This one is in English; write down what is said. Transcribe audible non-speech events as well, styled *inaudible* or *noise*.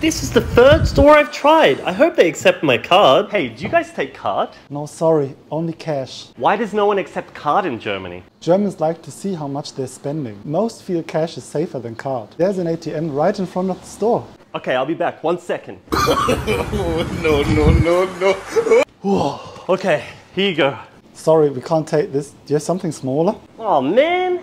This is the third store I've tried. I hope they accept my card. Hey, do you guys take card? No, sorry, only cash. Why does no one accept card in Germany? Germans like to see how much they're spending. Most feel cash is safer than card. There's an ATM right in front of the store. Okay, I'll be back. One second. *laughs* no, no, no, no. Okay, here you go. Sorry, we can't take this. Do you have something smaller? Oh man,